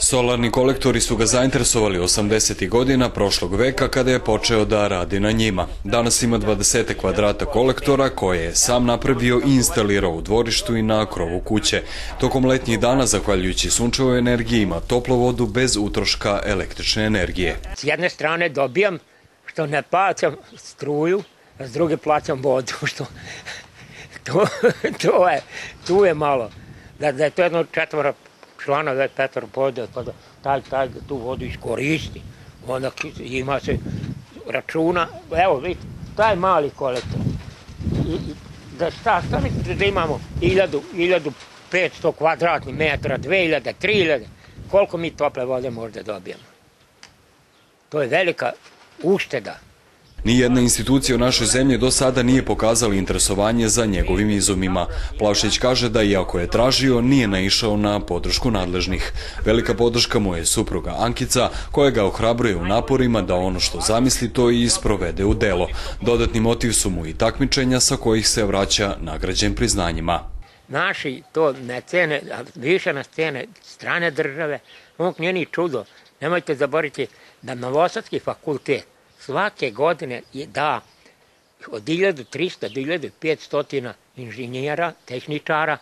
Solarni kolektori su ga zainteresovali 80. godina prošlog veka kada je počeo da radi na njima. Danas ima 20 kvadrata kolektora koje je sam napravio i instalirao u dvorištu i na krovu kuće. Tokom letnjih dana, zahvaljujući sunčevoj energiji, ima toplovodu bez utroška električne energije. S jedne strane dobijam što ne plaćam struju, a s druge plaćam vodu, što to, to je, tu je malo. Da, da je to jedno četvora člana, da je Petar pode, pa da taj, taj tu vodu iskoristi. Onda ima se računa, evo vidite, taj mali kolektor. Da šta, šta mislite da imamo 1000, 1500 kvadratnih metara, 2000, 3000, koliko mi tople vode možda dobijemo? To je velika ušteda. Nijedna institucija u našoj zemlji do sada nije pokazala interesovanje za njegovim izumima. Plavšić kaže da iako je tražio, nije naišao na podršku nadležnih. Velika podrška mu je supruga Ankica, koja ga ohrabruje u naporima da ono što zamisli to i isprovede u delo. Dodatni motiv su mu i takmičenja sa kojih se vraća nagrađen priznanjima. Naši to ne cene, a više nas cene strane države. On nije ni čudo. Nemojte zaboraviti da Novosadski fakultet svake godine da od 1300 do 1500 inženjera, tehničara,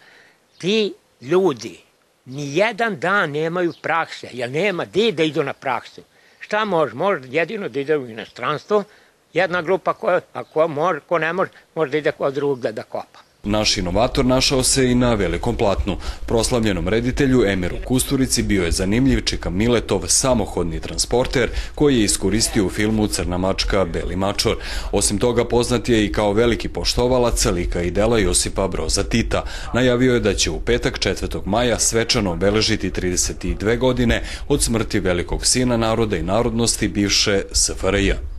ti ljudi ni jedan dan nemaju prakse, jer nema di da idu na praksu. Šta može? Može jedino da ide u inostranstvo, jedna grupa koja, a ko, može, ko ne može, može da ide kod drugda da kopa. Naš inovator našao se i na velikom platnu. Proslavljenom reditelju Emiru Kusturici bio je zanimljiv Čika Miletov samohodni transporter koji je iskoristio u filmu Crna mačka, Beli mačor. Osim toga poznat je i kao veliki poštovalac lika i dela Josipa Broza Tita. Najavio je da će u petak 4. maja svečano obeležiti 32 godine od smrti velikog sina naroda i narodnosti bivše SFRJ.